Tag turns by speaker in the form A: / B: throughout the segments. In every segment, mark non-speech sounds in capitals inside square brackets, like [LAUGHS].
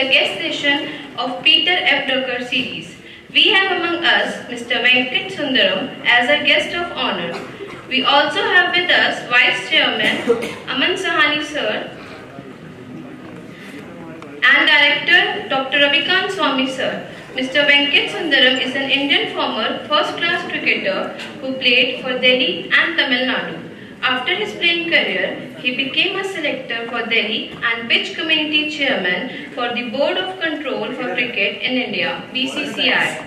A: the guest session of Peter F. Drucker series. We have among us Mr. Venkat Sundaram as our guest of honor. We also have with us Vice Chairman Aman Sahani sir and Director Dr. Ravikant Swami sir. Mr. Venkat Sundaram is an Indian former first-class cricketer who played for Delhi and Tamil Nadu. After his playing career, he became a selector for Delhi and pitch committee chairman for the Board of Control for Cricket in India, BCCI.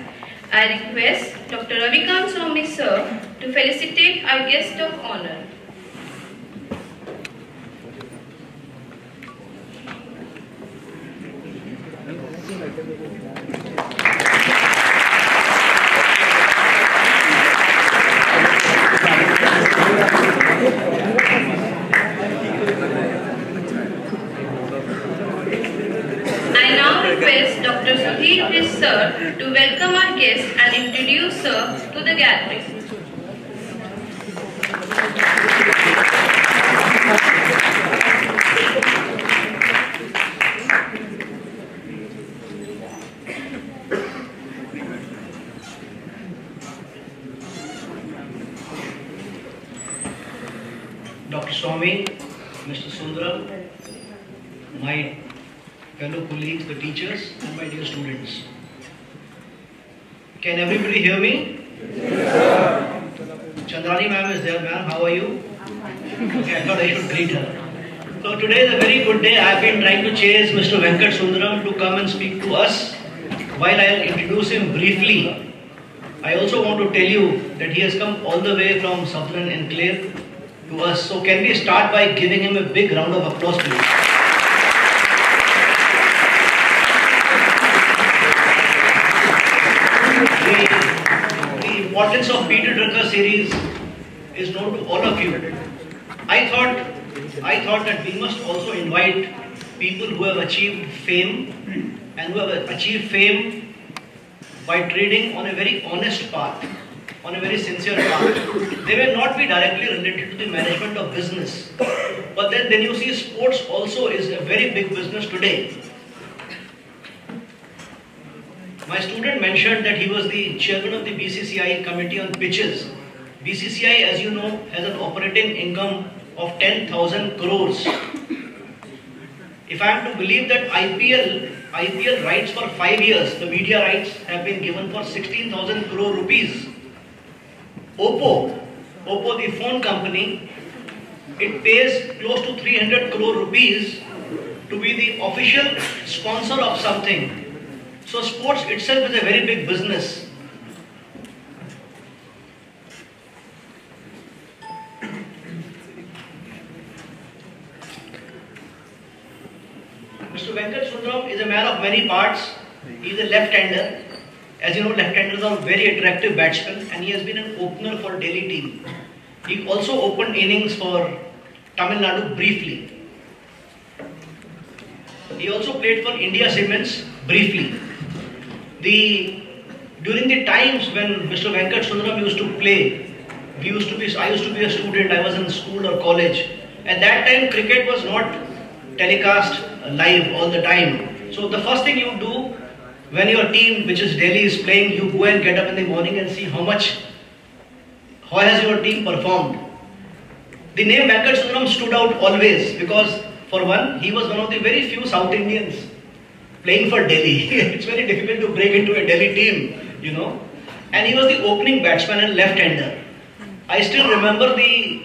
A: I request Dr. Ravikant Swami sir to felicitate our guest of honor. I now request Dr. Sir to welcome our guest and introduce sir to the gathering.
B: Dr. Swami, Mr. Sundaram, my fellow colleagues, the teachers, and my dear students. Can everybody hear me? Chandrani ma'am is there, ma'am. How are you? Okay, I thought I should greet her. So today is a very good day. I have been trying to chase Mr. Venkat Sundaram to come and speak to us. While I will introduce him briefly, I also want to tell you that he has come all the way from Southern Enclave to us. So can we start by giving him a big round of applause, please? The, the importance of Peter Drucker series is known to all of you. I thought, I thought that we must also invite people who have achieved fame and who have achieved fame by trading on a very honest path, on a very sincere path. They may not be directly related to the management of business, but then, then you see sports also is a very big business today. My student mentioned that he was the chairman of the BCCI committee on pitches. BCCI, as you know, has an operating income of 10,000 crores. If I am to believe that IPL, IPL rights for five years, the media rights have been given for 16,000 crore rupees. Oppo, Oppo the phone company, it pays close to 300 crore rupees to be the official sponsor of something. So sports itself is a very big business. Mr. Venkat Sundaram is a man of many parts. He is a left-hander. As you know, left-handers are very attractive batsmen and he has been an opener for Delhi team. He also opened innings for Tamil Nadu briefly. He also played for India Cements briefly. The during the times when Mr. Venkat Sundaram used to play, we used to be I used to be a student, I was in school or college. At that time cricket was not telecast live all the time. So the first thing you do when your team, which is Delhi, is playing, you go and get up in the morning and see how much, how has your team performed. The name Venkat Sundaram stood out always because for one, he was one of the very few South Indians playing for Delhi. [LAUGHS] it's very difficult to break into a Delhi team, you know. And he was the opening batsman and left-hander. I still remember the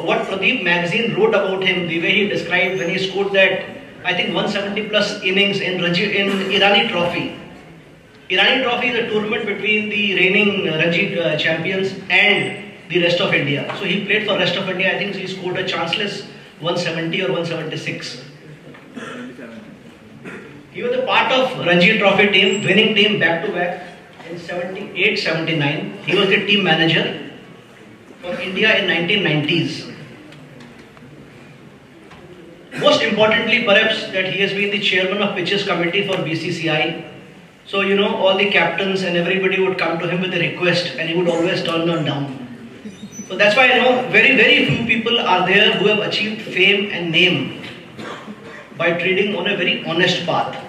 B: what Pradeep magazine wrote about him, the way he described when he scored that, I think 170 plus innings in, Ranji, in Irani Trophy. Irani Trophy is a tournament between the reigning Ranji uh, champions and the rest of India. So he played for rest of India. I think he scored a chanceless 170 or 176. He was a part of Ranji Trophy team, winning team back to back in 78, 79. He was the team manager for India in 1990s. Most importantly, perhaps, that he has been the chairman of pitches committee for BCCI So, you know, all the captains and everybody would come to him with a request and he would always turn them down. So that's why I know very, very few people are there who have achieved fame and name by trading on a very honest path.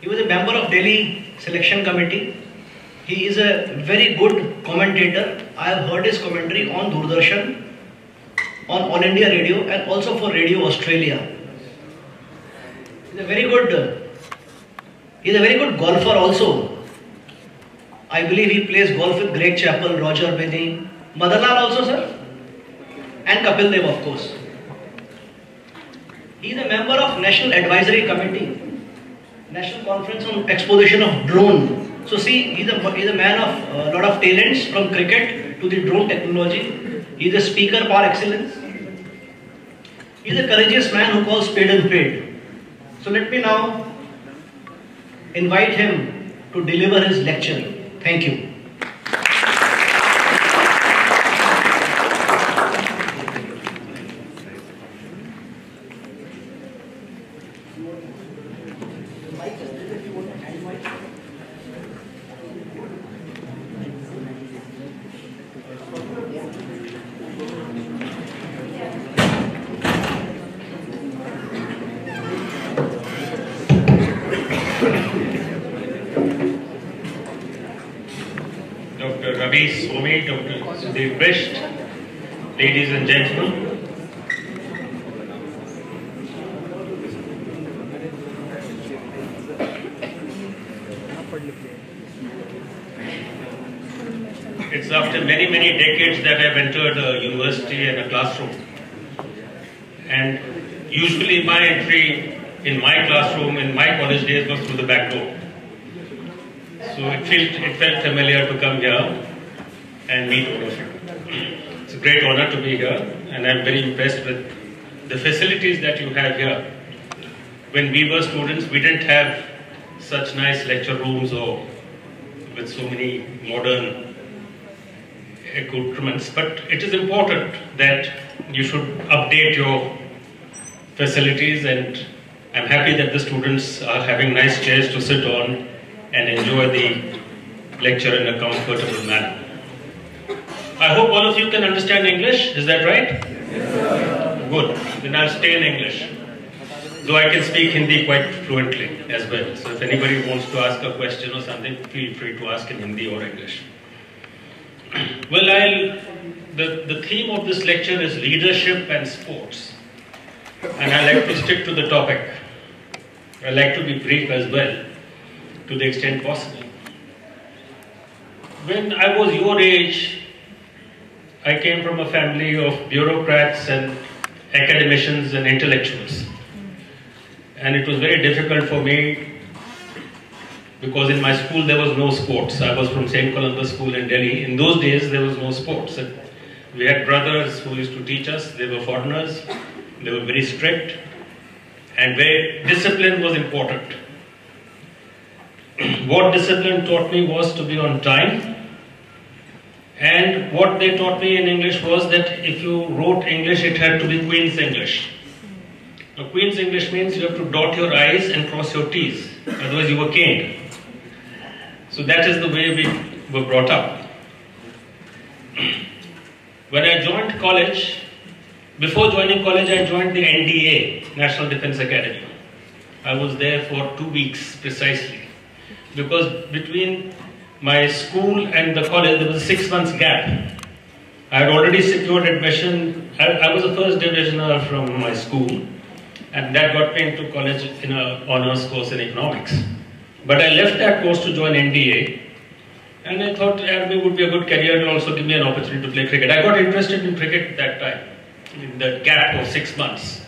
B: He was a member of Delhi selection committee. He is a very good commentator. I have heard his commentary on Doordarshan, on All India Radio and also for Radio Australia. He's a very good, he's a very good golfer also. I believe he plays golf with Greg Chappell, Roger Binny, Madanlal also sir, and Kapil Dev of course. He is a member of National Advisory Committee National Conference on Exposition of Drone. So see, he's a, he's a man of a uh, lot of talents from cricket to the drone technology. He's a speaker par excellence. He's a courageous man who calls spade and spade. So let me now invite him to deliver his lecture. Thank you.
C: Ladies and gentlemen. It's after many, many decades that I've entered a university and a classroom. And usually my entry in my classroom in my college days was through the back door. So it felt, it felt familiar to come here and meet all of you It's a great honor to be here, and I'm very impressed with the facilities that you have here. When we were students, we didn't have such nice lecture rooms or with so many modern accoutrements, but it is important that you should update your facilities and I'm happy that the students are having nice chairs to sit on and enjoy the lecture in a comfortable manner. I hope all of you can understand English. Is that right? Yes, Good. Then I'll stay in English. Though I can speak Hindi quite fluently as well. So if anybody wants to ask a question or something, feel free to ask in Hindi or English. [CLEARS THROAT] Well, I'll, the, the theme of this lecture is leadership and sports. And I like to stick to the topic. I like to be brief as well, to the extent possible. When I was your age, I came from a family of bureaucrats and academicians and intellectuals. And it was very difficult for me because in my school there was no sports. I was from St. Columba's School in Delhi. In those days there was no sports. We had brothers who used to teach us. They were foreigners. They were very strict. And where discipline was important. [CLEARS THROAT] what discipline taught me was to be on time and what they taught me in English was that if you wrote English, it had to be Queen's English. Now, Queen's English means you have to dot your I's and cross your T's, otherwise you were caned. So that is the way we were brought up. [CLEARS THROAT] when I joined college, before joining college, I joined the NDA, National Defense Academy. I was there for two weeks precisely. Because between my school and the college, there was a six months gap. I had already secured admission. I, I was a first divisioner from my school, and that got me into college in an honors course in economics. But I left that course to join NDA, and I thought RB would be a good career and also give me an opportunity to play cricket. I got interested in cricket that time, in the gap of six months.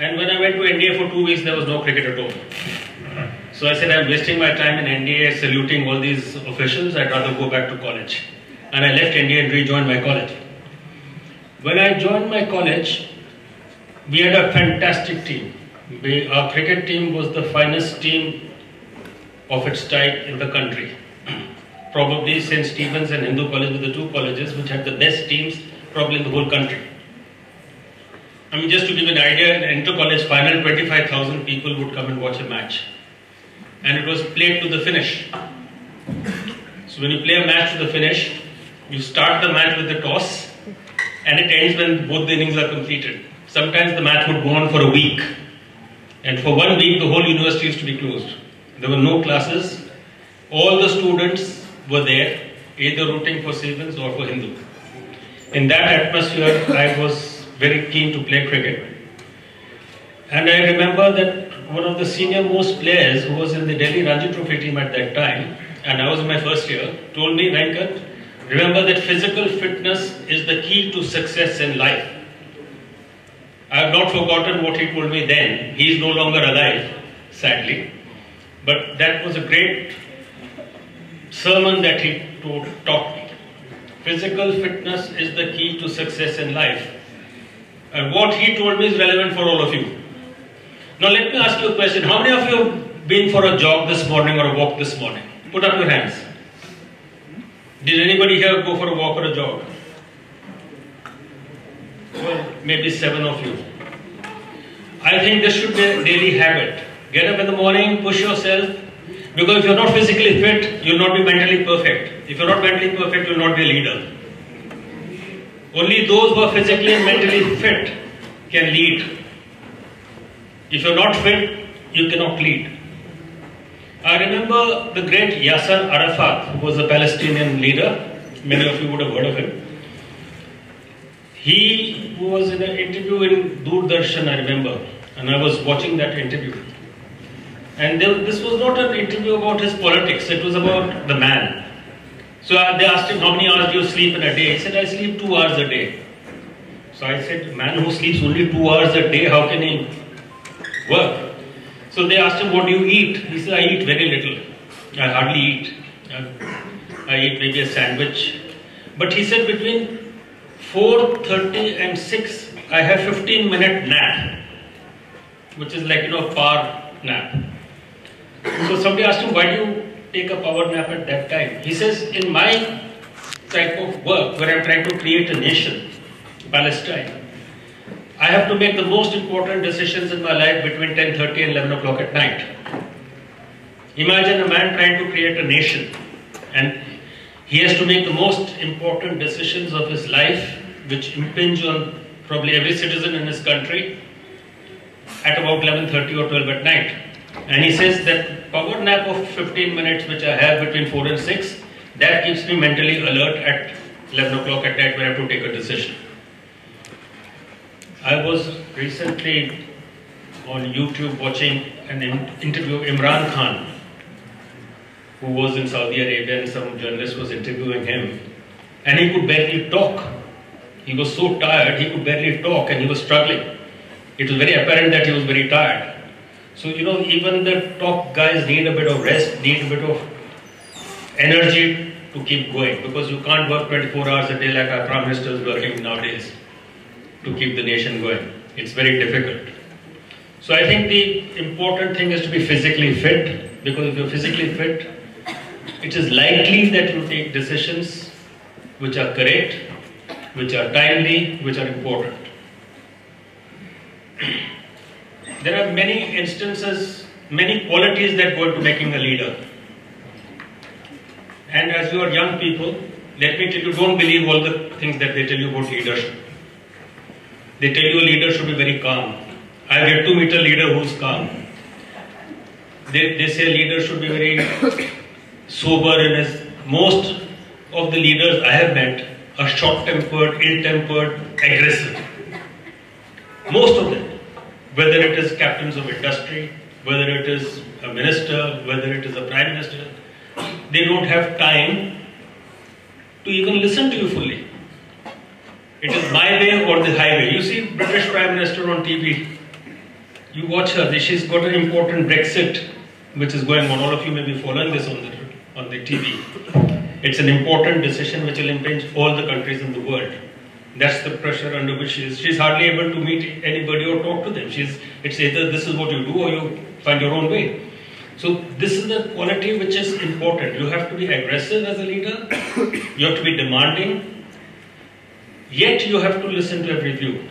C: And when I went to NDA for two weeks, there was no cricket at all. So I said, I'm wasting my time in NDA saluting all these officials. I'd rather go back to college. And I left NDA and rejoined my college. When I joined my college, we had a fantastic team. We, our cricket team was the finest team of its type in the country. Probably St. Stephen's and Hindu College were the two colleges which had the best teams probably in the whole country. I mean, just to give an idea, in inter college final, 25,000 people would come and watch a match. And it was played to the finish. So when you play a match to the finish, you start the match with the toss, and it ends when both the innings are completed. Sometimes the match would go on for a week. And for one week, the whole university used to be closed. There were no classes. All the students were there, either rooting for Stephen's or for Hindu. In that atmosphere, I was very keen to play cricket. And I remember that one of the senior most players who was in the Delhi Ranji Trophy team at that time, and I was in my first year, told me, Venkat, remember that physical fitness is the key to success in life. I have not forgotten what he told me then. He is no longer alive, sadly. But that was a great sermon that he taught, taught me. Physical fitness is the key to success in life. And what he told me is relevant for all of you. Now let me ask you a question. How many of you have been for a jog this morning or a walk this morning? Put up your hands. Did anybody here go for a walk or a jog? Well, maybe seven of you. I think this should be a daily habit. Get up in the morning, push yourself, because if you're not physically fit, you'll not be mentally perfect. If you're not mentally perfect, you'll not be a leader. Only those who are physically and mentally fit can lead. If you're not fit, you cannot lead. I remember the great Yasser Arafat, who was a Palestinian leader. Many of you would have heard of him. He was in an interview in Doordarshan, I remember, and I was watching that interview. And there, this was not an interview about his politics, it was about the man. So uh, they asked him, How many hours do you sleep in a day? He said, I sleep two hours a day. So I said, man who sleeps only two hours a day, how can he work? So they asked him, What do you eat? He said, I eat very little. I hardly eat. I eat maybe a sandwich. But he said, Between 4.30 and 6, I have 15 minute nap, which is like, you know, a power nap. So somebody asked him, why do you take a power nap at that time? He says, in my type of work, where I'm trying to create a nation, Palestine, I have to make the most important decisions in my life between 10.30 and 11 o'clock at night. Imagine a man trying to create a nation and he has to make the most important decisions of his life which impinge on probably every citizen in his country at about 11.30 or 12 at night. And he says that power nap of 15 minutes which I have between 4 and 6, that keeps me mentally alert at 11 o'clock at night when I have to take a decision. I was recently on YouTube watching an interview of Imran Khan, who was in Saudi Arabia, and some journalist was interviewing him, and he could barely talk. He was so tired, he could barely talk, and he was struggling. It was very apparent that he was very tired. So, you know, even the top guys need a bit of rest, need a bit of energy to keep going because you can't work 24 hours a day like our Prime Minister is working nowadays to keep the nation going. It's very difficult. So I think the important thing is to be physically fit because if you're physically fit, it is likely that you take decisions which are correct, which are timely, which are important. There are many instances, many qualities that go into making a leader. And as you are young people, let me tell you, don't believe all the things that they tell you about leadership. They tell you a leader should be very calm. I've to meet a leader who's calm. They, they say a leader should be very sober and as most of the leaders I have met are short-tempered, ill-tempered, aggressive. Most of them, whether it is captains of industry, whether it is a minister, whether it is a prime minister, they don't have time to even listen to you fully. It is my way or the highway. You see British Prime Minister on TV. You watch her. She's got an important Brexit, which is going on. All of you may be following this on the on the TV. It's an important decision which will impinge all the countries in the world. That's the pressure under which she is. She's hardly able to meet anybody or talk to them. She's it's either this is what you do or you find your own way. So this is the quality which is important. You have to be aggressive as a leader. [COUGHS] You have to be demanding. Yet you have to listen to every view.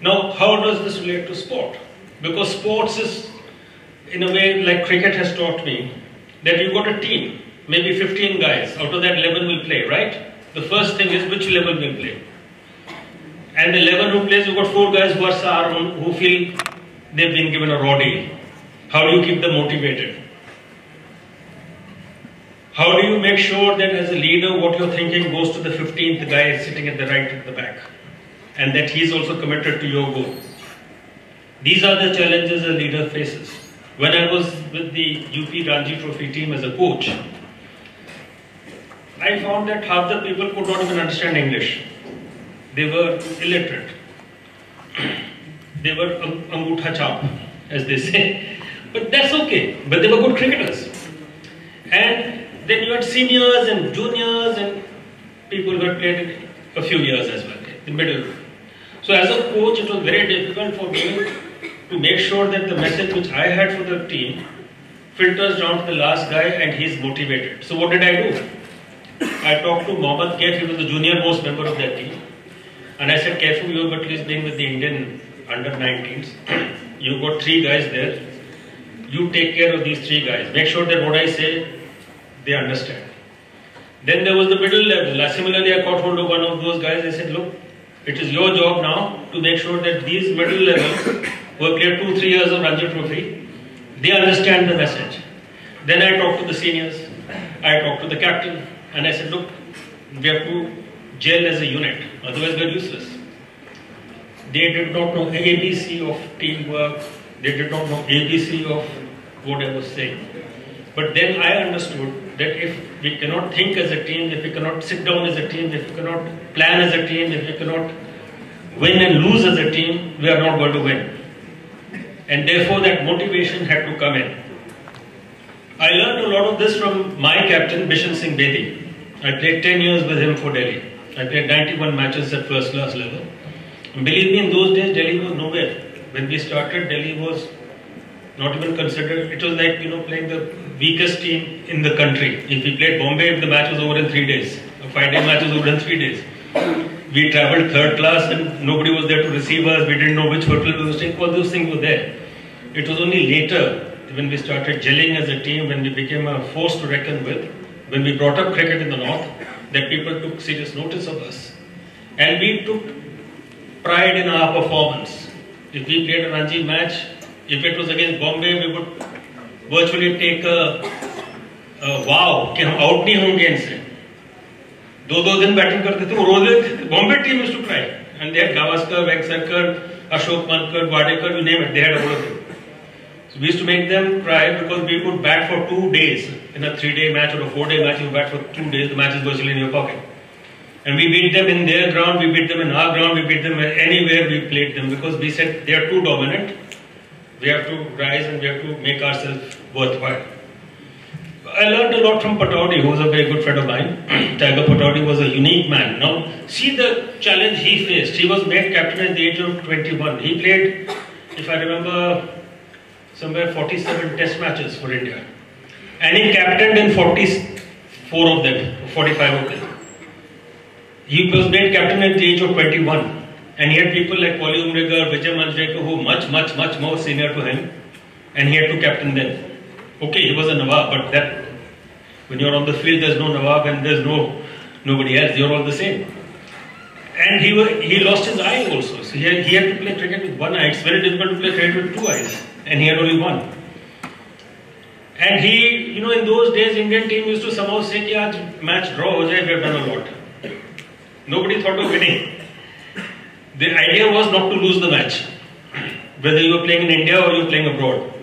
C: Now, how does this relate to sport? Because sports is, in a way, like cricket has taught me, that you've got a team, maybe 15 guys, out of that 11 will play, right? The first thing is which 11 will play. And the 11 who plays, you've got four guys who are who feel they've been given a raw deal. How do you keep them motivated? How do you make sure that as a leader, what you're thinking goes to the 15th guy sitting at the right at the back? And that he's also committed to your goal. These are the challenges a leader faces. When I was with the UP Ranji Trophy team as a coach, I found that half the people could not even understand English. They were illiterate. they were angutha chap, as they say. But that's okay. But they were good cricketers. And then you had seniors and juniors and people who had played a few years as well, the middle. So as a coach, it was very difficult for me to make sure that the message which I had for the team filters down to the last guy and he's motivated. So what did I do? I talked to Mohammad Kaif, he was the junior most member of that team. And I said, Kaifu, you at least been with the Indian under 19s. [CLEARS THROAT] You've got three guys there. You take care of these three guys. Make sure that what I say they understand. Then there was the middle level. Uh, similarly, I caught hold of one of those guys. I said, look, it is your job now to make sure that these middle level [COUGHS] who have played two, three years of Ranji Trophy, they understand the message. Then I talked to the seniors. I talked to the captain. And I said, look, we have to gel as a unit. Otherwise, we are useless. They did not know ABC of teamwork. They did not know ABC of what I was saying. But then I understood that if we cannot think as a team, if we cannot sit down as a team, if we cannot plan as a team, if we cannot win and lose as a team, we are not going to win. And therefore that motivation had to come in. I learned a lot of this from my captain, Bishan Singh Bedi. I played 10 years with him for Delhi. I played 91 matches at first class level. And believe me, in those days, Delhi was nowhere. When we started, Delhi was not even considered. It was like, you know, playing the weakest team in the country. If we played Bombay, the match was over in three days. A five-day match was over in three days. We travelled third class and nobody was there to receive us. We didn't know which hotel we were staying. All those things were there. It was only later when we started gelling as a team, when we became a force to reckon with, when we brought up cricket in the north, that people took serious notice of us. And we took pride in our performance. If we played a Ranji match, if it was against Bombay, we would virtually take a, a wow कि हम out नहीं होंगे इनसे दो दो दिन batting करते थे रोज Bombay team used to try and had Gavaskar Wadekar you name it they had all of them So we used to make them cry because we would bat for two days in a three-day match or a four-day match. You bat for two days. The match is virtually in your pocket. And we beat them in their ground. We beat them in our ground. We beat them anywhere we played them because we said they are too dominant. We have to rise and we have to make ourselves worthwhile. I learned a lot from Pataudi, who was a very good friend of mine. [CLEARS THROAT] Tiger Pataudi was a unique man. Now, see the challenge he faced. He was made captain at the age of 21. He played, if I remember, somewhere 47 test matches for India. And he captained in 44 of them, 45 of them. He was made captain at the age of 21. And he had people like Polly Umrigar, Vijay Manjrekar who much, much, much more senior to him. And he had to captain them. Okay, he was a Nawab, but that when you're on the field, there's no Nawab and there's no nobody else. You're all the same. And he was, he lost his eye also. So he had, he had to play cricket with one eye. It's very difficult to play cricket with two eyes. And he had only one. And he, you know, in those days, Indian team used to somehow say, कि match draw ho jaye, we have done a lot. Nobody thought of winning. The idea was not to lose the match, whether you were playing in India or you were playing abroad.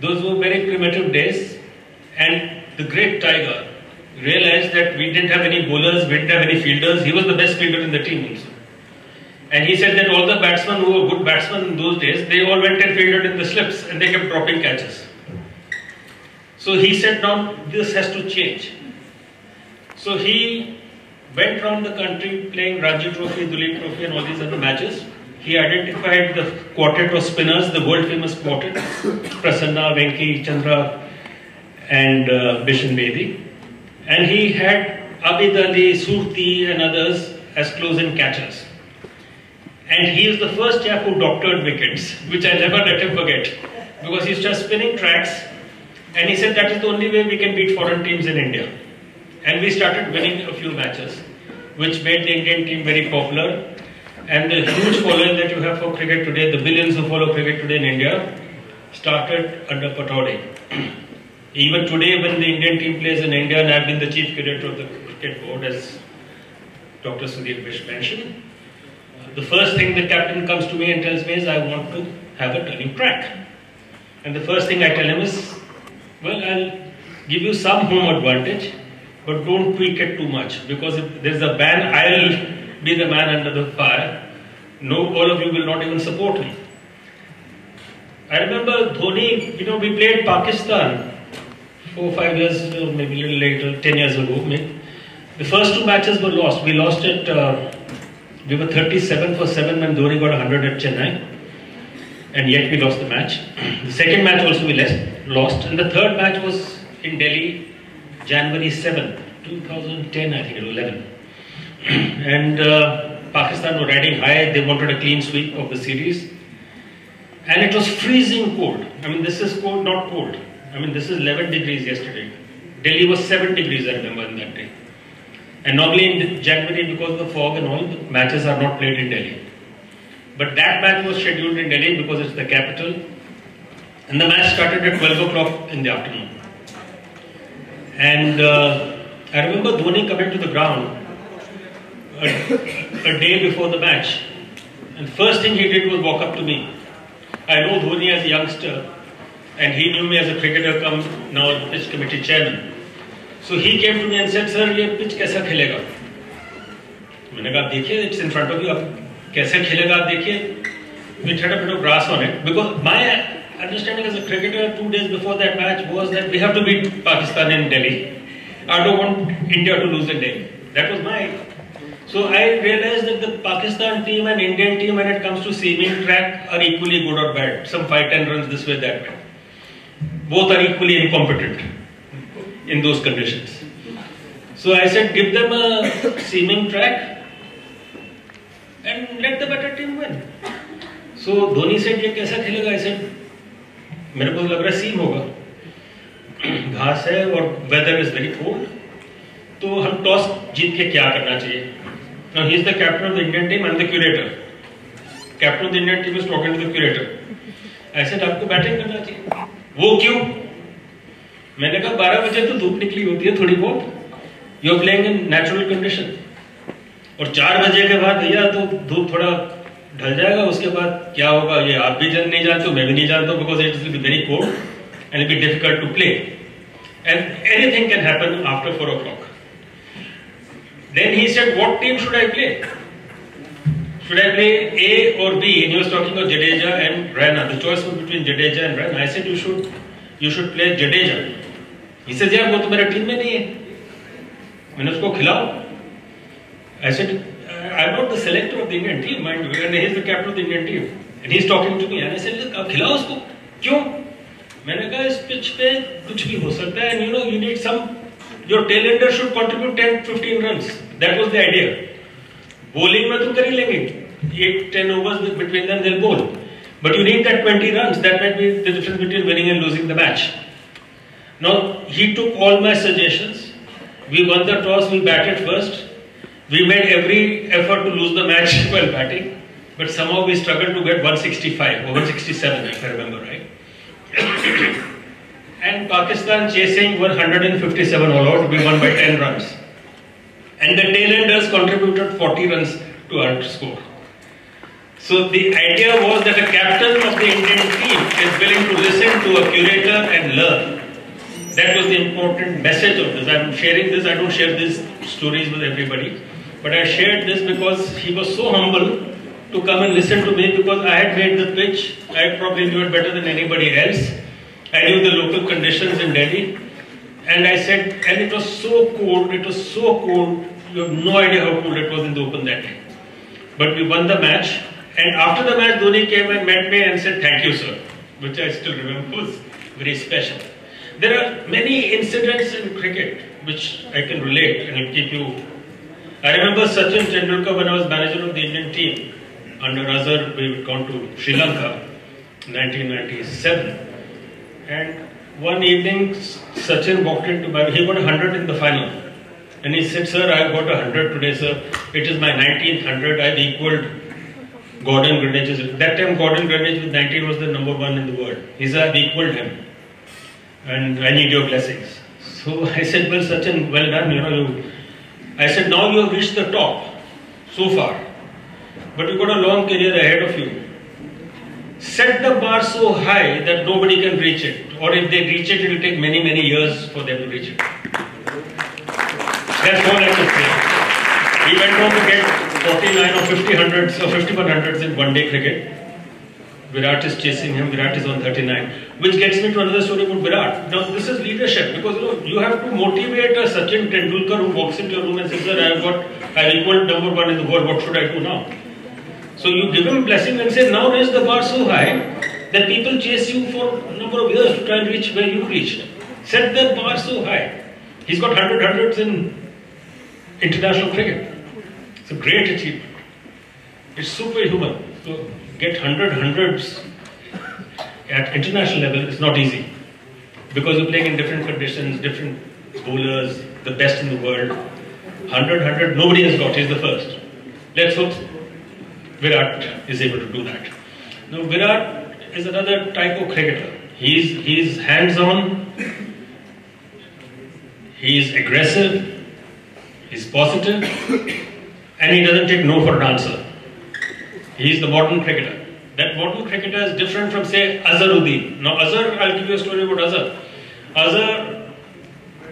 C: Those were very primitive days, and the great Tiger realized that we didn't have any bowlers, we didn't have any fielders. He was the best fielder in the team also. And he said that all the batsmen who were good batsmen in those days, they all went and fielded in the slips and they kept dropping catches. So he said, now this has to change. So he went around the country playing Ranji Trophy, Duleep Trophy, and all these other matches. He identified the quartet of spinners, the world famous quartet, Prasanna, Venki, Chandra, and uh, Bishan Bedi. And he had Abid Ali, Surti, and others as close in catchers. And he is the first chap who doctored wickets, which I never let him forget. Because he's just spinning tracks, and he said that is the only way we can beat foreign teams in India. And we started winning a few matches, which made the Indian team very popular. And the huge following that you have for cricket today, the billions who follow cricket today in India, started under Pataudi. [CLEARS THROAT] Even today, when the Indian team plays in India, and I've been the chief curator of the cricket board, as Dr. Sudhir Bish mentioned, the first thing the captain comes to me and tells me is, I want to have a turning track. And the first thing I tell him is, well, I'll give you some home advantage, but don't tweak it too much because if there's a ban, I'll be the man under the fire. No, all of you will not even support me. I remember Dhoni, you know, we played Pakistan four, five years, maybe a little later, ten years ago. The first two matches were lost. We lost it, uh, we were 37 for 7 when Dhoni got 100 at Chennai. And yet we lost the match. The second match also we lost. And the third match was in Delhi, January 7, 2010, I think, or 11. [CLEARS THROAT] and uh, Pakistan were riding high. They wanted a clean sweep of the series. And it was freezing cold. I mean, this is cold, not cold. I mean, this is 11 degrees yesterday. Delhi was 7 degrees, I remember, in that day. And normally in January, because of the fog and all, the matches are not played in Delhi. But that match was scheduled in Delhi because it's the capital. And the match started at 12 o'clock in the afternoon. And uh, I remember Dhoni coming to the ground a, a day before the match. And first thing he did was walk up to me. I know Dhoni as a youngster, and he knew me as a cricketer, come now pitch committee chairman. So he came to me and said, "Sir, ये pitch कैसा खेलेगा?" मैंने कहा देखिए it's in front of you. आप कैसे खेलेगा आप देखिए. We had a bit of grass on it because my understanding as a cricketer two days before that match was that we have to beat Pakistan in Delhi. I don't want India to lose in Delhi. That was my. So I realized that the Pakistan team and Indian team, when it comes to seaming track, are equally good or bad. Some five ten runs this way, that way. Both are equally incompetent in those conditions. So I said, give them a seaming track and let the better team win. So Dhoni said, ये कैसा खेलेगा? I said, मेरे को लग रहा है सीम होगा घास है और वेदर इज़ वेरी कोल्ड तो हम टॉस जीत के क्या करना चाहिए Now he is the captain of the Indian team and the curator. Captain of the Indian team is talking to the curator. I said आपको बैटिंग करना चाहिए वो क्यों मैंने कहा, बारह बजे तो धूप निकली होती है थोड़ी बहुत। You playing in natural condition और चार बजे के बाद, भैया तो धूप थोड़ा ढल जाएगा, उसके बाद क्या होगा? ये आप भी जान नहीं जानते हो, मैं भी नहीं जानता because it is very cold and be difficult to play and anything can happen after four o'clock then he said what team should I play should I play A और B and he talking about Jadeja and Raina the choice between Jadeja and Raina I said you should you should play Jadeja इसे यार वो तो मेरे team में नहीं है। मैंने उसको खिलाओ ऐसे I not the selector of the Indian team and he is the captain of the Indian team and he is talking to me I said अब खिलाओ उसको। क्यों? मैंने कहा, इस पिच पे कुछ भी हो सकता है and you know you need some your tail should contribute 10 15 runs that was the idea bowling में तुम कर ही लेंगे। एक 10 overs between them they will bowl but you need that 20 runs that might be the difference between winning and losing the match now he took all my suggestions we won the toss we batted first we made every effort to lose the match [LAUGHS] while batting but somehow we struggled to get 165 or 167 if I remember right [COUGHS] and Pakistan chasing 157 all out, we won by 10 runs. And the tailenders contributed 40 runs to our score. So the idea was that a captain of the Indian team is willing to listen to a curator and learn. That was the important message of this. I'm sharing this, I don't share these stories with everybody. But I shared this because he was so humble to come and listen to me because I had made the pitch. I probably knew it better than anybody else. I knew the local conditions in Delhi. And I said, and it was so cold, it was so cold, you have no idea how cold it was in the open that day. But we won the match. And after the match, Dhoni came and met me and said, thank you, sir. Which I still remember was very special. There are many incidents in cricket which I can relate and will keep you. I remember Sachin Tendulkar when I was manager of the Indian team. under Azhar, we had gone to Sri Lanka, in 1997. And one evening, Sachin walked into my, he got a 100 in the final. And he said, Sir, I got a 100 today, sir. It is my 19th 100. I've equaled Gordon Greenidge. That time, Gordon Greenidge with 19 was the number one in the world. He said, I've equaled him. And I need your blessings. So I said, Well, Sachin, well done. You know, you. I said, Now you have reached the top so far. But you've got a long career ahead of you. Set the bar so high that nobody can reach it. Or if they reach it, it will take many, many years for them to reach it. That's all I could say. He went on to get 49 or 50 hundreds or 51 hundreds in one day cricket. Virat is chasing him, Virat is on 39. Which gets me to another story about Virat. Now, this is leadership because you know you have to motivate a Sachin Tendulkar who walks into your room and says, Sir, I have got, I have number one in the world, what should I do now? So you give him blessing and say, now raise the bar so high that people chase you for a number of years to try and reach where you reached. Set the bar so high. He's got 100 hundreds in international cricket. It's a great achievement. It's superhuman. So get 100 hundreds at international level is not easy because you're playing in different conditions, different bowlers, the best in the world. 100 100, nobody has got, he's the first. Let's hope Virat is able to do that. Now, Virat is another type of cricketer. He's, he's hands on, he's aggressive, he's positive, [COUGHS] and he doesn't take no for an answer. He's the modern cricketer. That modern cricketer is different from, say, Azharuddin. Now, Azhar, I'll give you a story about Azhar. Azhar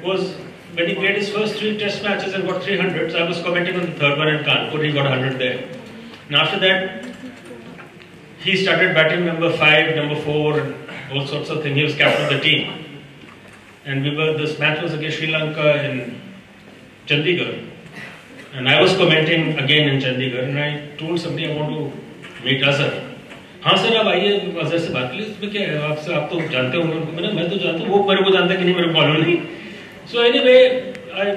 C: was, when he played his first three test matches and got 300s, I was commenting on the third one in Kanpur, he got 100 there. And after that, he started batting number five, number four, and all sorts of things. He was captain of the team. And we were, this match was against Sri Lanka in Chandigarh. And I was commenting again in Chandigarh, and I told somebody I want to meet Azhar. हाँ sir, आप आइए अजहर से बात करिए उसमें क्या है? आपसे, आप तो जानते होंगे उनको। मैंने मैं तो जानता हूँ, वो पर वो जानता कि नहीं, मेरे मालूम नहीं। So anyway I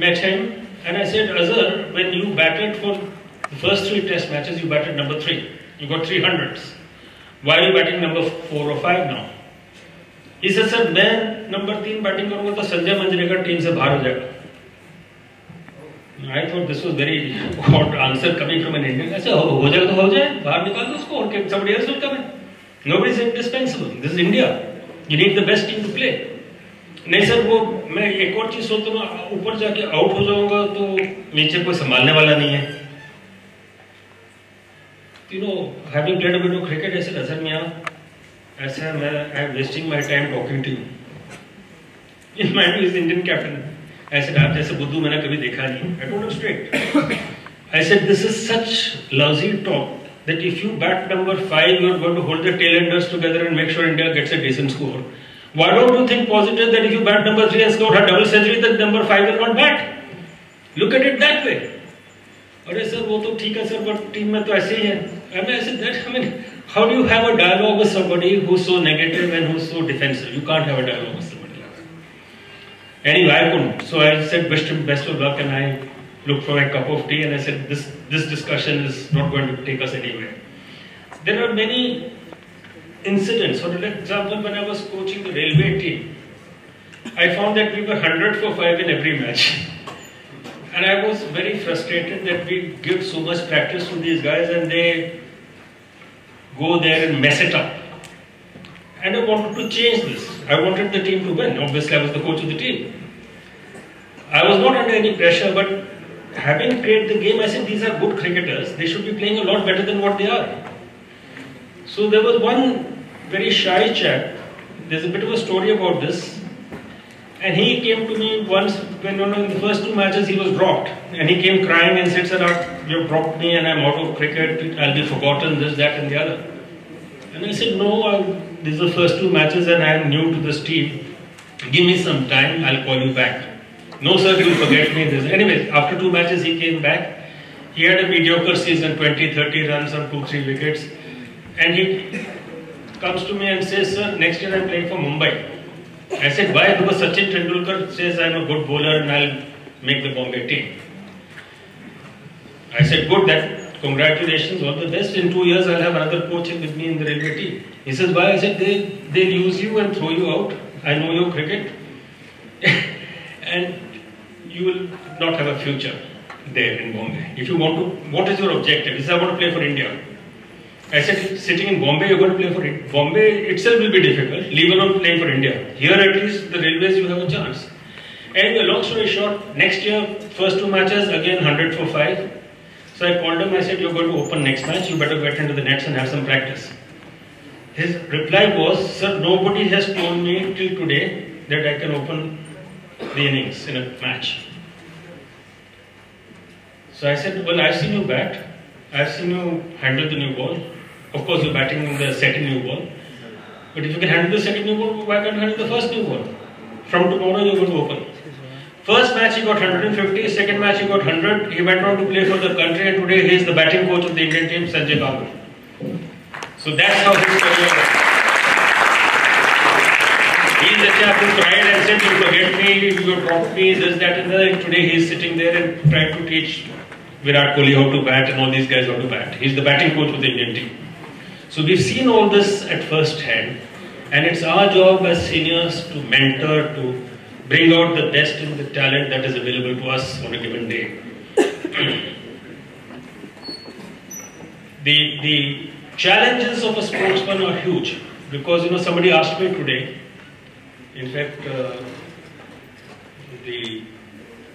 C: met him and I said Azhar when you batted for first three test matches you batted number three you got three hundred why you batting number four और फाइव नाउ इसे sir मैं number तीन batting करूँगा तो Sanjay Manjrekar team से बाहर हो जाएगा. I thought this was very hot answer coming from an Indian ऐसे हो जाएगा तो हो जाए, बाहर निकाल दो उसको और somebody else will come nobody is indispensable this is India you need the best team to play नहीं सर, वो मैं एक और चीज़ सोचता हूँ, ऊपर जाके आउट हो जाऊँगा तो नीचे कोई संभालने वाला नहीं है। You know having played bit cricket ऐसे असर मियाँ ऐसा मैं I am wasting my time talking to you mind is Indian captain Said, आप जैसे बुद्धू मैंने कभी देखा नहीं. I told him straight. I said, this is such lousy talk that if you bat number five, you are going to hold the tailenders together and make sure India gets a decent score. Why don't you think positive that if you bat number three and score a double century, then number five will not bat? Look at it that way. अरे sir वो तो ठीक है sir but team में तो ऐसे ही है I said that, I mean, how do you have a dialogue with somebody who's so negative and who's so defensive? You can't have a dialogue with somebody like that. Anyway, I couldn't. So I said, best, best of luck, and I looked for a cup of tea, and I said, this, this discussion is not going to take us anywhere. There are many incidents. For example, when I was coaching the railway team, I found that we were 100 for 5 in every match. [LAUGHS] And I was very frustrated that we give so much practice to these guys and they go there and mess it up. And I wanted to change this. I wanted the team to win. Obviously, I was the coach of the team. I was not under any pressure, but having played the game, I said these are good cricketers. They should be playing a lot better than what they are. So there was one very shy chap. There's a bit of a story about this. And he came to me once when you know, in the first two matches he was dropped. And he came crying and said, Sir, you've dropped me and I'm out of cricket. I'll be forgotten, this, that, and the other. And I said, No, I'll, these are the first two matches and I'm new to this team. Give me some time, I'll call you back. No, sir, you'll forget me. This. Anyways, after two matches he came back. He had a mediocre season 20, 30 runs on two, three wickets. And he comes to me and says, Sir, next year I'm playing for Mumbai. I said, why? Because Sachin Tendulkar says I'm a good bowler and I'll make the Bombay team. I said, good, that congratulations, all the best. In two years, I'll have another coach with me in the railway team. He says, why? I said, they, they'll use you and throw you out. I know your cricket. [LAUGHS] and you will not have a future there in Bombay. If you want to, what is your objective? He said, I want to play for India. I said, sitting in Bombay, you're going to play for it. Bombay itself will be difficult, leave alone playing for India. Here at least, the railways, you have a chance. Anyway, long story short, next year, first two matches, again 100 for 5. So I called him, I said, you're going to open next match, you better get into the nets and have some practice. His reply was, sir, nobody has told me till today that I can open the innings in a match. So I said, well, I've seen you bat, I've seen you handle the new ball. Of course, you're batting in the second new ball. But if you can handle the second new ball, why can't you handle the first new ball? From tomorrow, you're going to open. First match he got 150, second match he got 100. He went on to play for the country and today he is the batting coach of the Indian team, Sanjay Bangar. So that's how his career He is the chap who cried and said, you forget me, you dropped me, this, that and that. Today he is sitting there and trying to teach Virat Kohli how to bat and all these guys how to bat. He's the batting coach of the Indian team. So we've seen all this at first hand and it's our job as seniors to mentor, to bring out the best in the talent that is available to us on a given day. the, the challenges of a sportsman are huge because you know somebody asked me today, in fact, uh, the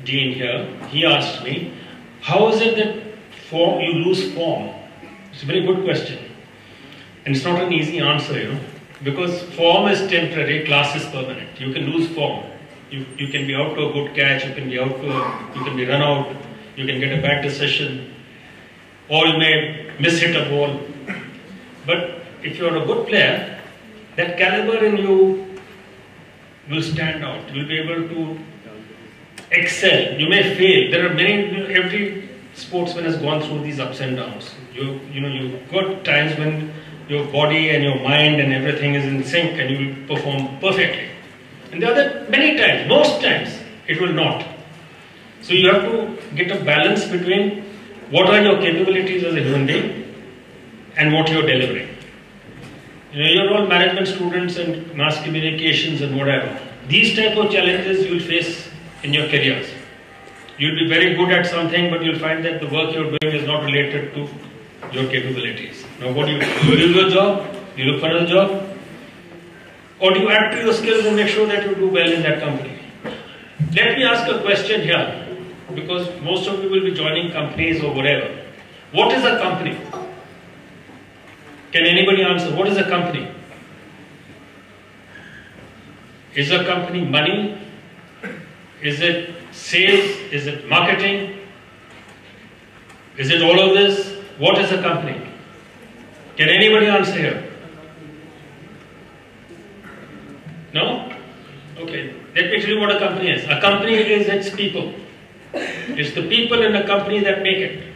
C: dean here, he asked me, how is it that form, you lose form? It's a very good question. And it's not an easy answer, you know, because form is temporary, class is permanent. You can lose form. You, you can be out to a good catch, you can be out to a, you can be run out, you can get a bad decision, you may miss hit a ball. But if you're a good player, that caliber in you will stand out. You'll be able to excel. You may fail. There are many, every sportsman has gone through these ups and downs. You, you know, you've got times when your body and your mind and everything is in sync and you will perform perfectly. And the other, many times, most times, it will not. So you have to get a balance between what are your capabilities as a human being and what you're delivering. You know, you're all management students and mass communications and whatever. These type of challenges you'll face in your careers. You'll be very good at something, but you'll find that the work you're doing is not related to your capabilities. Now, what do you do? You do your job, you look for another job, or do you add to your skills and make sure that you do well in that company? Let me ask a question here, because most of you will be joining companies or whatever. What is a company? Can anybody answer? What is a company? Is a company money? Is it sales? Is it marketing? Is it all of this? What is a company? Can anybody answer here? No? Okay. Let me tell you what a company is. A company is its people. It's the people in a company that make it.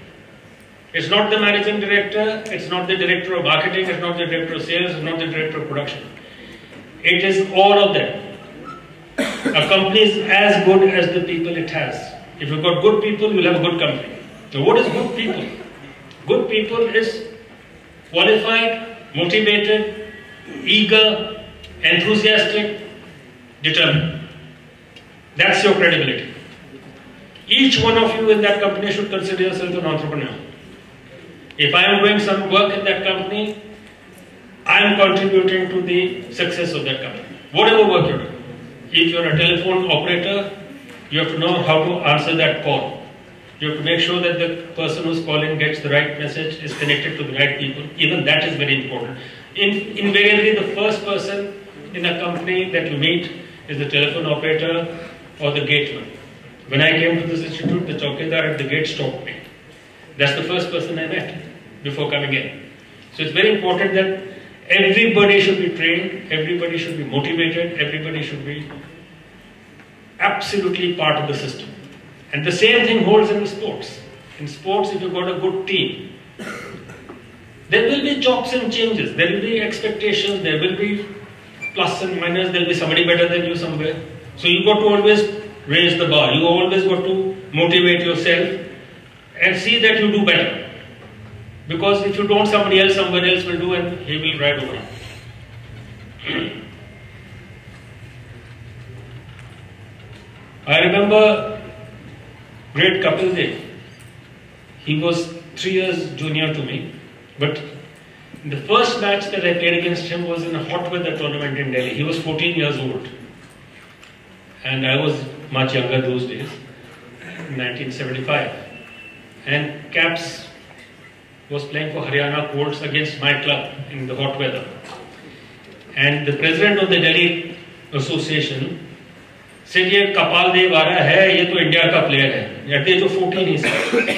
C: It's not the managing director, it's not the director of marketing, it's not the director of sales, it's not the director of production. It is all of them. A company is as good as the people it has. If you've got good people, you'll have a good company. Now, what is good people? Good people is qualified, motivated, eager, enthusiastic, determined. That's your credibility. Each one of you in that company should consider yourself an entrepreneur. If I am doing some work in that company, I am contributing to the success of that company. Whatever work you do. If you're a telephone operator, you have to know how to answer that call. You have to make sure that the person who's calling gets the right message, is connected to the right people. Even that is very important. In, invariably, the first person in a company that you meet is the telephone operator or the gateman. When I came to this institute, the chowkidar at the gate stopped me. That's the first person I met before coming in. So it's very important that everybody should be trained, everybody should be motivated, everybody should be absolutely part of the system. And the same thing holds in sports. In sports, if you've got a good team, there will be chops and changes, there will be expectations, there will be plus and minus, there will be somebody better than you somewhere. So you've got to always raise the bar. You always got to motivate yourself and see that you do better. Because if you don't, somebody else, somewhere else will do and he will ride over. I remember great Kapil Dev. He was three years junior to me, but the first match that I played against him was in a hot weather tournament in Delhi. He was 14 years old, and I was much younger those days, 1975. And Caps was playing for Haryana Colts against my club in the hot weather. And the president of the Delhi Association said, "ये कपाल देव आ रहा है ये तो India का player है at the age of 14 he said.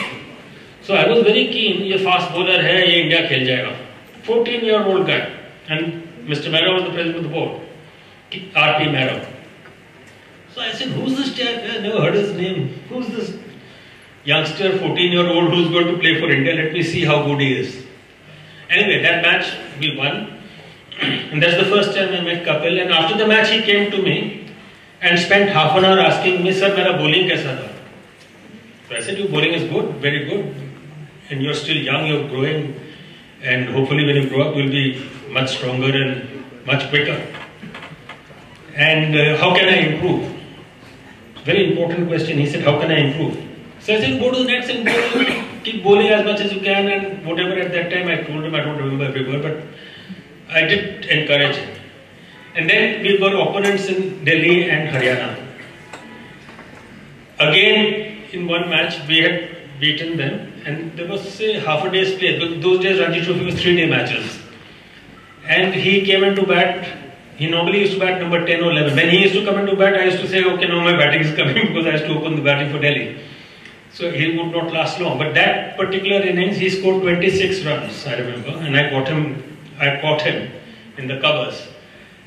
C: So I was very keen, ये fast bowler है ये इंडिया खेल जाएगा 14 year old guy, and Mr. Mehra was the president of the board, R.P. Mehra. So I said, Who's this chap? I never heard his name. Who's this youngster, 14 year old, who's going to play for India? Let me see how good he is. Anyway, that match we won, [CLEARS THROAT] and that's the first time I met Kapil. And after the match, he came to me and spent half an hour asking me, Sir, my bowling kaisa tha? So I said, Your bowling is good, very good, and you're still young, you're growing and hopefully when you grow up you'll be much stronger and much quicker. And uh, how can I improve? Very important question. He said, how can I improve? So I said, go to the nets and bowl, keep bowling as much as you can and whatever at that time I told him, I don't remember every word, but I did encourage him. And then we were opponents in Delhi and Haryana. Again, in one match, we had beaten them and there was say half a day's play. Those days Ranji Trophy was three day matches. And he came into bat, he normally used to bat number 10 or 11. When he used to come into bat, I used to say, okay, now my batting is [LAUGHS] coming because I used to open the batting for Delhi. So he would not last long. But that particular innings, he scored 26 runs, I remember, and I got him, I caught him in the covers.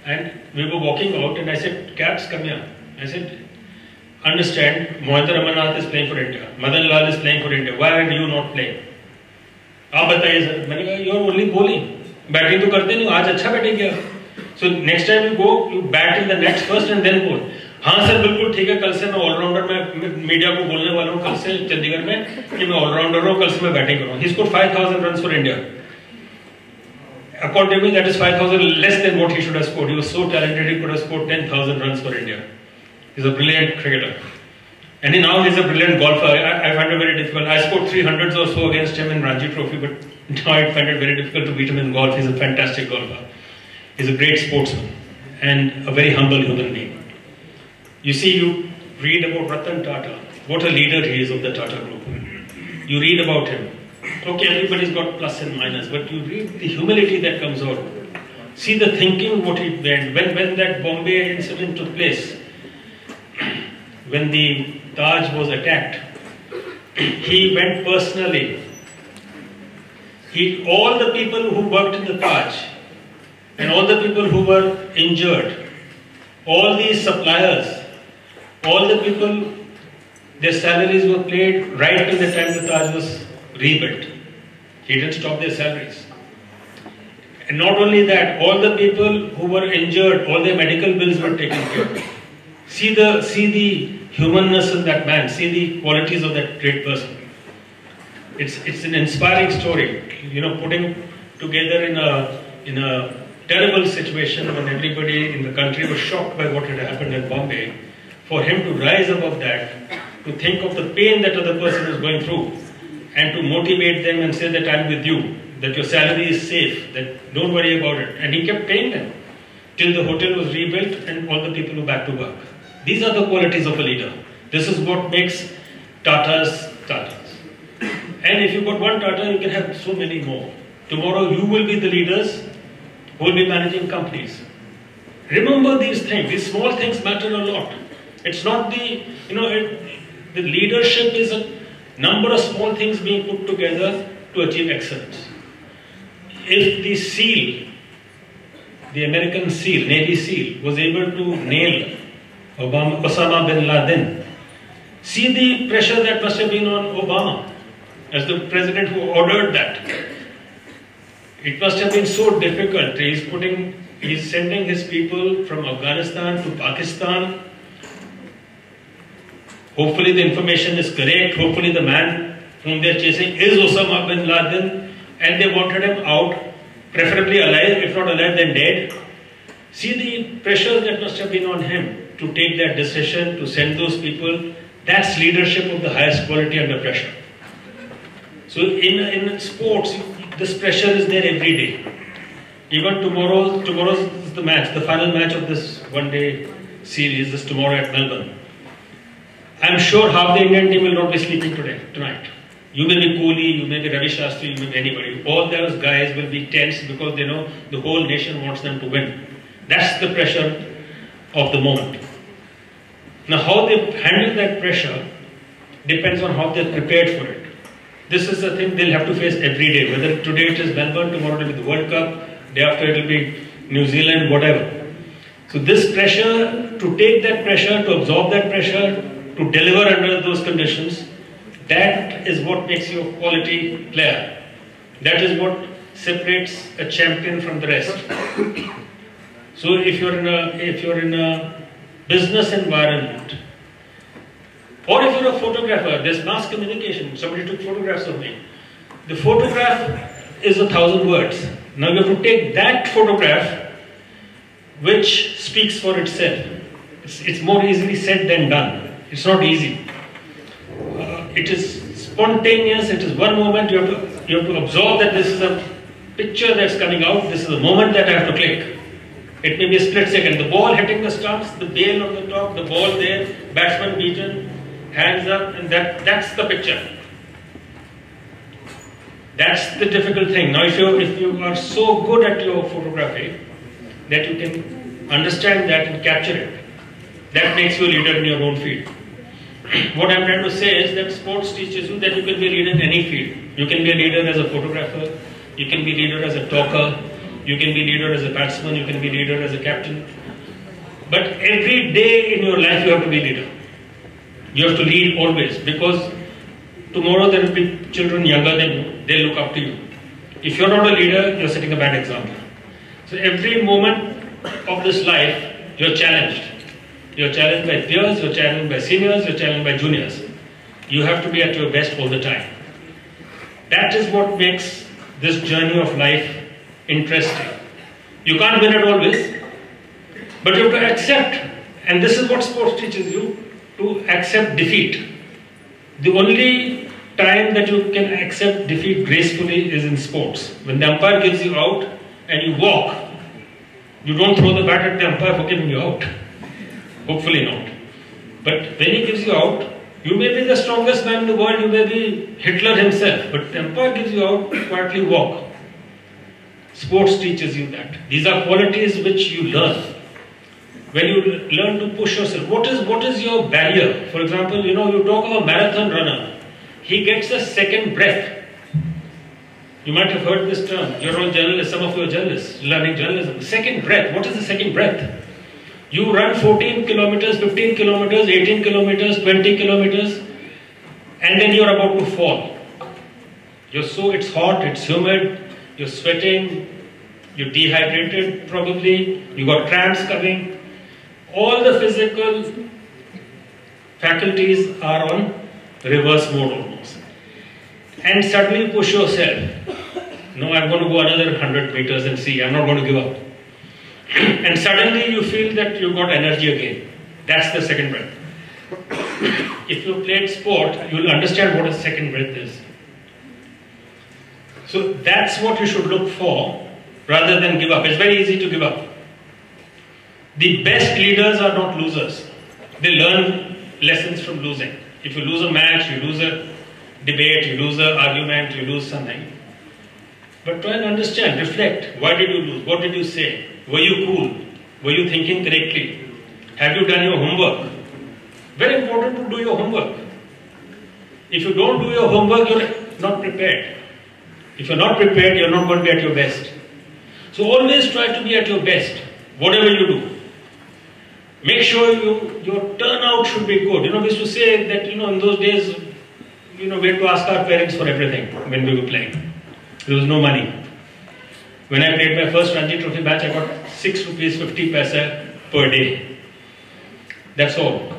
C: And we were walking out, and I said, Caps, come here. I said, understand Mohinder Amarnath is playing for India, Madan Lal is playing for India. Why are you not playing? आप बताइए sir मैंने कहा you are only bowling batting तो करते नहीं आज अच्छा batting किया so next time you go you bat in the next first and then bowl हाँ सर बिल्कुल ठीक है कल से मैं ऑलराउंडर में मीडिया को बोलने वाला हूँ कल से चंडीगढ़ में कि मैं ऑलराउंडर हूँ कल से मैं बैटिंग करूँ he score 5000 runs for India according to me that is 5000 less than what he should have scored he was so talented he could have scored 10000 runs for India He's a brilliant cricketer. And he, now he's a brilliant golfer. I, I, find it very difficult. I scored 300s or so against him in Ranji Trophy, but [LAUGHS] now I find it very difficult to beat him in golf. He's a fantastic golfer. He's a great sportsman and a very humble human being. You see, you read about Ratan Tata, what a leader he is of the Tata Group. You read about him. Okay, everybody's got plus and minus, but you read the humility that comes out. See the thinking, what he went. When, when that Bombay incident took place, when the Taj was attacked, he went personally. He, all the people who worked in the Taj and all the people who were injured, all these suppliers, all the people, their salaries were paid right till the time the Taj was rebuilt. He didn't stop their salaries. And not only that, all the people who were injured, all their medical bills were taken care of. See the, see the humanness in that man, see the qualities of that great person. It's, it's an inspiring story, you know, putting together in a, in a terrible situation when everybody in the country was shocked by what had happened in Bombay, for him to rise above that, to think of the pain that other person is going through, and to motivate them and say that I'm with you, that your salary is safe, that don't worry about it. And he kept paying them till the hotel was rebuilt and all the people were back to work. These are the qualities of a leader. This is what makes Tatas Tatas. And if you've got one Tata, you can have so many more. Tomorrow you will be the leaders who will be managing companies. Remember these things. These small things matter a lot. It's not the, you know, it, the leadership is a number of small things being put together to achieve excellence. If the SEAL, the American SEAL, Navy SEAL, was able to nail Obama, Osama bin Laden, see the pressure that must have been on Obama as the president who ordered that. It must have been so difficult. He's putting, he's sending his people from Afghanistan to Pakistan. Hopefully the information is correct. Hopefully the man whom they're chasing is Osama bin Laden. and they wanted him out, preferably alive, if not alive, then dead. See the pressures that must have been on him to take that decision, to send those people. That's leadership of the highest quality under pressure. So in, in sports, this pressure is there every day. Even tomorrow, tomorrow is the match, the final match of this one-day series is tomorrow at Melbourne. I'm sure half the Indian team will not be sleeping today, tonight. You may be Kohli, you may be Ravi Shastri, you may be anybody. All those guys will be tense because they know the whole nation wants them to win. That's the pressure of the moment. Now, how they handle that pressure depends on how they're prepared for it. This is the thing they'll have to face every day. Whether today it is Melbourne, tomorrow it will be the World Cup, day after it will be New Zealand, whatever. So this pressure, to take that pressure, to absorb that pressure, to deliver under those conditions, that is what makes you a quality player. That is what separates a champion from the rest. [COUGHS] So if you're in a if you're in a business environment, or if you're a photographer, there's mass communication. Somebody took photographs of me. The photograph is a thousand words. Now you have to take that photograph, which speaks for itself. It's, it's more easily said than done. It's not easy. Uh, it is spontaneous. It is one moment. You have to you have to absorb that this is a picture that's coming out. This is a moment that I have to click. It may be a split second. The ball hitting the stumps, the bail on the top, the ball there, batsman beaten, hands up, and that, that's the picture. That's the difficult thing. Now, if you if you are so good at your photography that you can understand that and capture it, that makes you a leader in your own field. [CLEARS THROAT] what I'm trying to say is that sports teaches you that you can be a leader in any field. You can be a leader as a photographer, you can be a leader as a talker, you can be leader as a batsman, you can be leader as a captain. But every day in your life you have to be leader. You have to lead always because tomorrow there will be children younger than you, they look up to you. If you're not a leader, you're setting a bad example. So every moment of this life, you're challenged. You're challenged by peers, you're challenged by seniors, you're challenged by juniors. You have to be at your best all the time. That is what makes this journey of life interesting. You can't win it always, but you have to accept, and this is what sports teaches you to accept defeat. The only time that you can accept defeat gracefully is in sports. When the umpire gives you out and you walk, you don't throw the bat at the umpire for giving you out. Hopefully not. But when he gives you out, you may be the strongest man in the world, you may be Hitler himself, but the umpire gives you out, quietly walk. Sports teaches you that. These are qualities which you learn. When you learn to push yourself, what is what is your barrier? For example, you know, you talk of a marathon runner, he gets a second breath. You might have heard this term. You're all journalists, some of you are journalists, learning journalism. Second breath. What is the second breath? You run 14 kilometers, 15 kilometers, 18 kilometers, 20 kilometers, and then you're about to fall. You're so, it's hot, it's humid, you're sweating, you're dehydrated probably, you got cramps coming. All the physical faculties are on reverse mode almost. And suddenly push yourself. No, I'm going to go another 100 meters and see, I'm not going to give up. [CLEARS THROAT] and suddenly you feel that you've got energy again. That's the second breath. [CLEARS THROAT] if you played sport, you'll understand what a second breath is. So that's what you should look for rather than give up. It's very easy to give up. The best leaders are not losers. They learn lessons from losing. If you lose a match, you lose a debate, you lose an argument, you lose something. But try and understand, reflect. Why did you lose? What did you say? Were you cool? Were you thinking correctly? Have you done your homework? Very important to do your homework. If you don't do your homework, you're not prepared. If you're not prepared, you're not going to be at your best. So always try to be at your best, whatever you do. Make sure you, your turnout should be good. You know, we used to say that, you know, in those days, you know, we had to ask our parents for everything when we were playing. There was no money. When I played my first Ranji Trophy match, I got 6 rupees 50 paisa per day. That's all.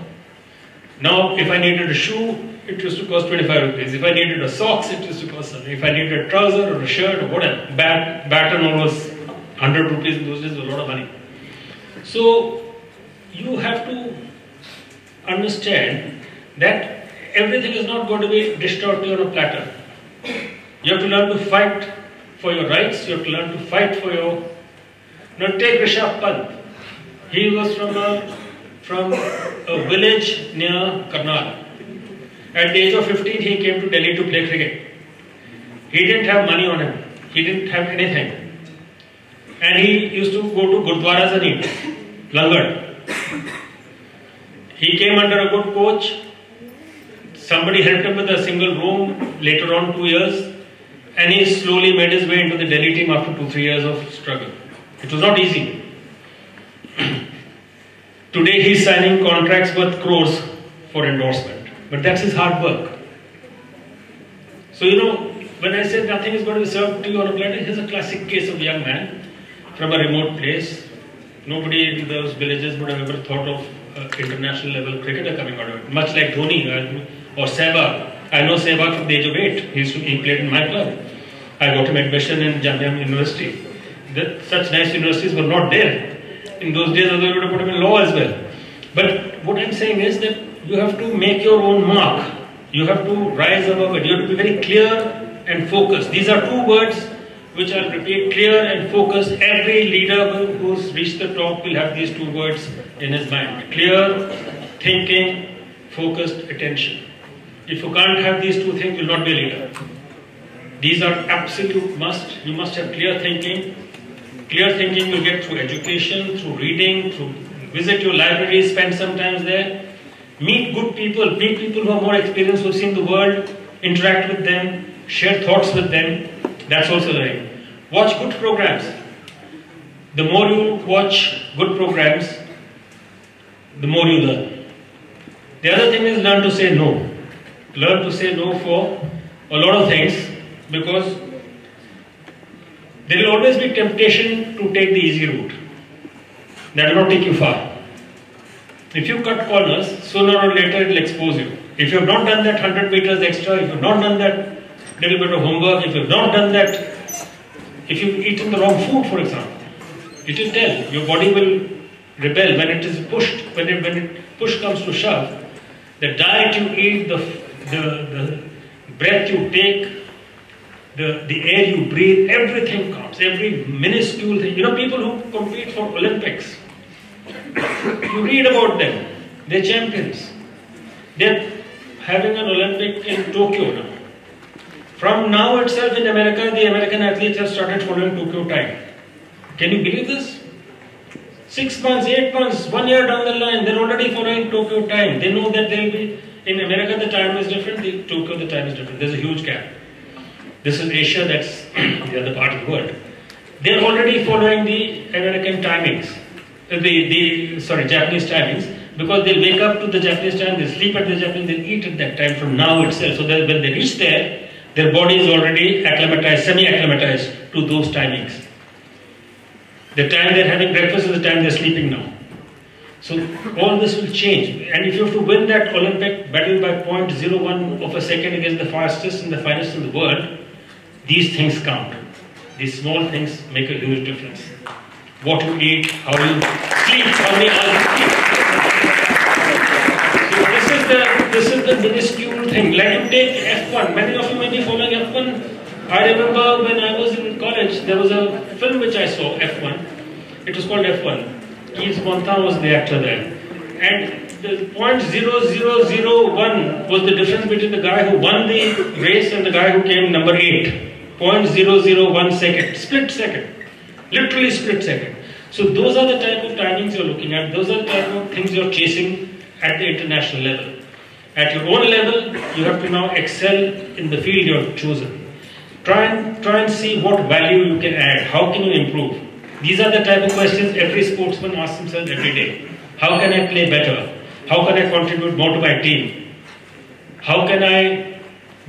C: Now, if I needed a shoe, it used to cost 25 rupees. If I needed a socks, it used to cost something. If I needed a trouser or a shirt or whatever, bat, bat and was 100 rupees in those days, was a lot of money. So you have to understand that everything is not going to be dished out to you on a platter. You have to learn to fight for your rights, you have to learn to fight for your. Now take Rishabh Pant. He was from a, from a village near Karnal. At the age of 15, he came to Delhi to play cricket. He didn't have money on him, he didn't have anything. And he used to go to Gurdwaras and langar. He came under a good coach. Somebody helped him with a single room later on, two years. And he slowly made his way into the Delhi team after two, three years of struggle. It was not easy. [CLEARS THROAT] Today he's signing contracts worth crores for endorsement. But that's his hard work. So, you know, when I said nothing is going to be served to you on a platter, here's a classic case of a young man from a remote place. Nobody in those villages would have ever thought of uh, international level cricketer coming out of it. Much like Dhoni or Sehwag. I know Sehwag from the age of eight. He, to, he played in my club. I got him admission in Jamia University. That, such nice universities were not there. In those days, otherwise would have put him in law as well. But what I'm saying is that you have to make your own mark. You have to rise above it. You have to be very clear and focused. These are two words which I'll repeat clear and focused. Every leader who's reached the top will have these two words in his mind clear, thinking, focused attention. If you can't have these two things, you'll not be a leader. These are absolute must. You must have clear thinking. Clear thinking you get through education, through reading, through visit your library, spend some time there. Meet good people, meet people who are more experienced, who've seen the world, interact with them, share thoughts with them. That's also learning. Watch good programs. The more you watch good programs, the more you learn. The other thing is learn to say no. Learn to say no for a lot of things because there will always be temptation to take the easy route. That will not take you far. If you cut corners, sooner or later it will expose you. If you have not done that 100 meters extra, if you have not done that little bit of homework, if you have not done that, if you've eaten the wrong food, for example, it will tell. Your body will rebel when it is pushed, when it, when it push comes to shove. The diet you eat, the, the, the breath you take, the, the air you breathe, everything counts. Every minuscule thing. You know, people who compete for Olympics, you read about them. They're champions. They're having an Olympic in Tokyo now. From now itself in America, the American athletes have started following Tokyo time. Can you believe this? Six months, eight months, one year down the line, they're already following Tokyo time. They know that they'll be in America the time is different, in Tokyo the time is different. There's a huge gap. This is Asia, that's [CLEARS THROAT] the other part of the world. They're already following the American timings Uh, the, the sorry Japanese timings because they'll wake up to the Japanese time, they'll sleep at the Japanese, they'll eat at that time from now itself. So that when they reach there, their body is already acclimatized, semi-acclimatized to those timings. The time they're having breakfast is the time they're sleeping now. So all this will change. And if you have to win that Olympic battle by 0.01 of a second against the fastest and the finest in the world, these things count. These small things make a huge difference what you eat, how you sleep, how many hours. So this is the this is the minuscule thing. Like you take F1. Many of you may be following F1. I remember when I was in college, there was a film which I saw, F1. It was called F1. Keith Monthan was the actor there. And the point zero zero zero one was the difference between the guy who won the race and the guy who came number eight. Point zero zero one second, split second. Literally split second. So those are the type of timings you're looking at. Those are the type of things you're chasing at the international level. At your own level, you have to now excel in the field you've chosen. Try and try and see what value you can add. How can you improve? These are the type of questions every sportsman asks himself every day. How can I play better? How can I contribute more to my team? How can I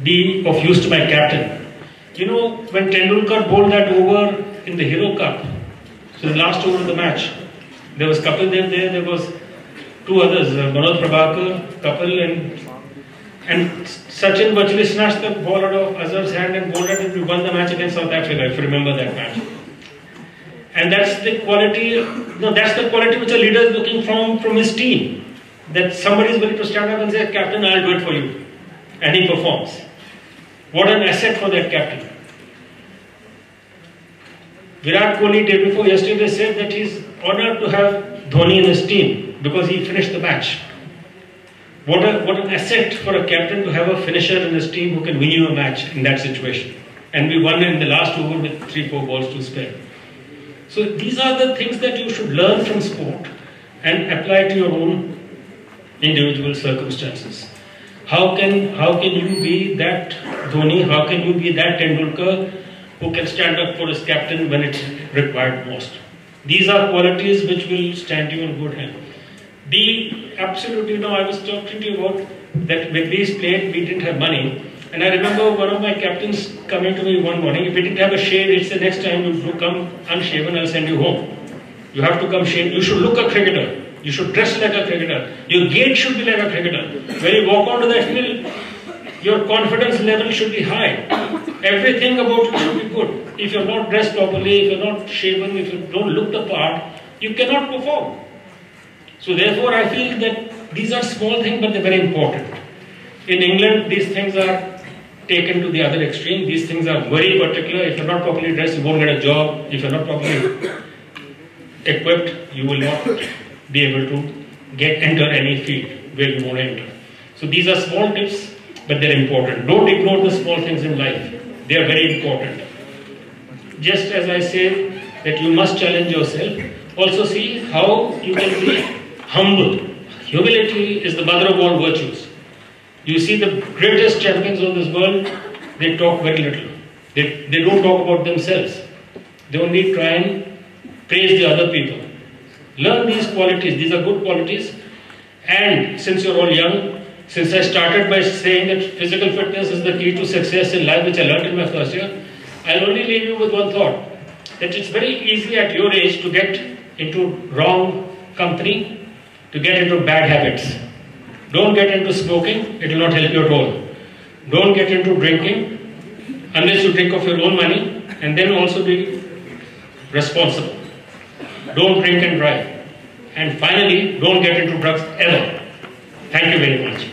C: be of use to my captain? You know, when Tendulkar bowled that over in the Hero Cup, so the last over of the match, there was Kapil Dev there, there was two others, uh, Manoj Prabhakar, Kapil and And Sachin virtually snatched the ball out of Azhar's hand and bowled it. We won the match against South Africa, if you remember that match. And that's the quality, no, that's the quality which a leader is looking from from his team. That somebody is willing to stand up and say, Captain, I'll do it for you. And he performs. What an asset for that captain. Virat Kohli, day before yesterday, said that he's honored to have Dhoni in his team because he finished the match. What, a, what an asset for a captain to have a finisher in his team who can win you a match in that situation. And we won in the last over with three, four balls to spare. So these are the things that you should learn from sport and apply to your own individual circumstances. How can, how can you be that Dhoni? How can you be that Tendulkar who can stand up for his captain when it's required most? These are qualities which will stand you in good hand. Be absolutely, you know, I was talking to you about that when we played, we didn't have money. And I remember one of my captains coming to me one morning, if we didn't have a shave, he said, next time you come unshaven, I'll send you home. You have to come shaved. You should look a cricketer. You should dress like a cricketer. Your gait should be like a cricketer. When you walk onto the field, your confidence level should be high. Everything about you should be good. If you're not dressed properly, if you're not shaven, if you don't look the part, you cannot perform. So therefore, I feel that these are small things, but they're very important. In England, these things are taken to the other extreme. These things are very particular. If you're not properly dressed, you won't get a job. If you're not properly equipped, you will not be able to get enter any field where you want to enter. So these are small tips, but they're important. Don't ignore the small things in life. They are very important. Just as I say that you must challenge yourself, also see how you can be humble. Humility is the mother of all virtues. You see the greatest champions of this world, they talk very little. They, they don't talk about themselves. They only try and praise the other people. Learn these qualities. These are good qualities. And since you're all young, since I started by saying that physical fitness is the key to success in life, which I learned in my first year, I'll only leave you with one thought. That it's very easy at your age to get into wrong company, to get into bad habits. Don't get into smoking, it will not help you at all. Don't get into drinking unless you drink of your own money and then also be responsible. Don't drink and drive. And finally, don't get into drugs ever. Thank you very much.